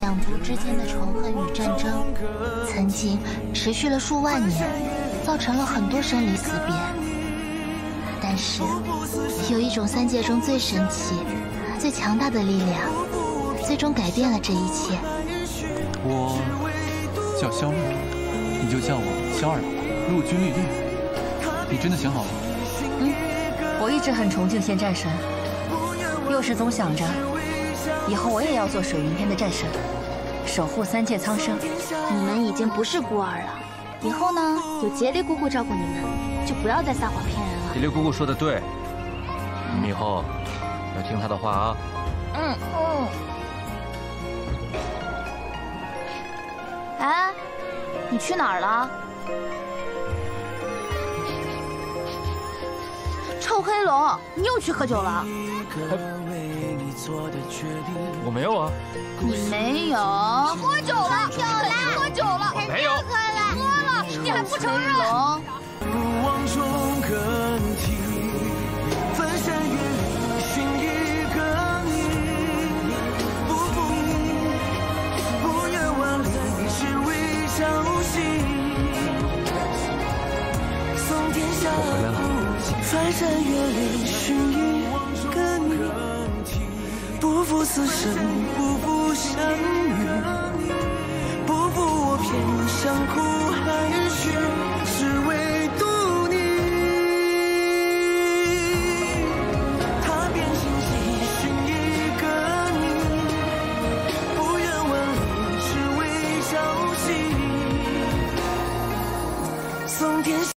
两族之间的仇恨与战争，曾经持续了数万年，造成了很多生离死别。但是，有一种三界中最神奇、最强大的力量，最终改变了这一切。我叫萧睿，你就叫我萧二郎。陆军历练，你真的想好了？嗯，我一直很崇敬现战神，幼时总想着，以后我也要做水云天的战神，守护三界苍生。你们已经不是孤儿了，以后呢，有杰离姑姑照顾你们，就不要再撒谎骗人了。杰离姑姑说的对，你们以后要听她的话啊。嗯嗯。哎，你去哪儿了？臭黑龙，你又去喝酒了？我没有啊。你没有？喝酒了，酒了，喝酒了，没有。喝了，喝了，你还不承认？龙。我回来了。翻山越岭寻一个你，不负此生，不负相遇，不负我偏向苦海去，只为渡你。踏遍荆棘寻一个你，不远万里只为朝夕。送天。